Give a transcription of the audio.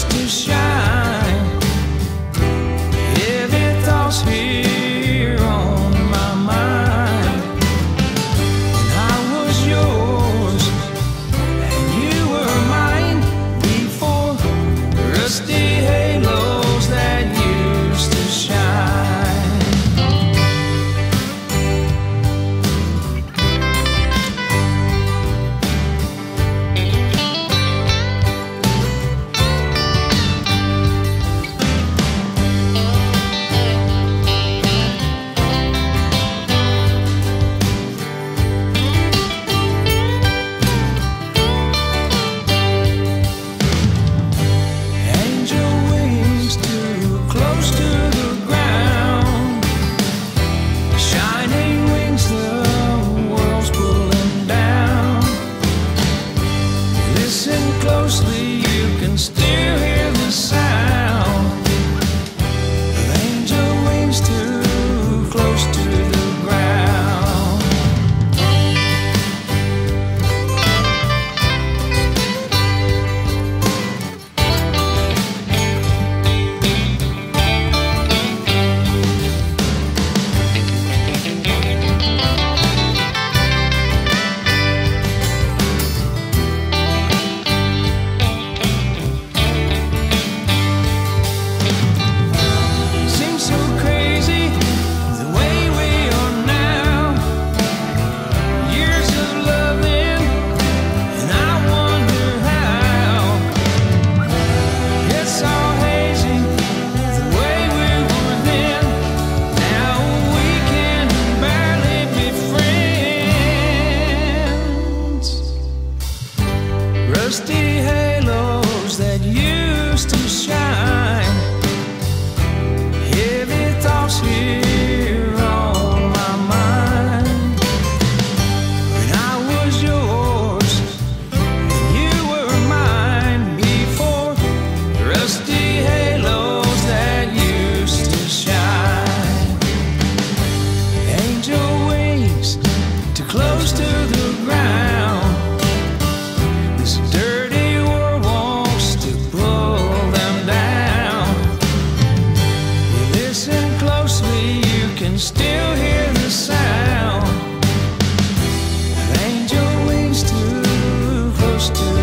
just to show supposed to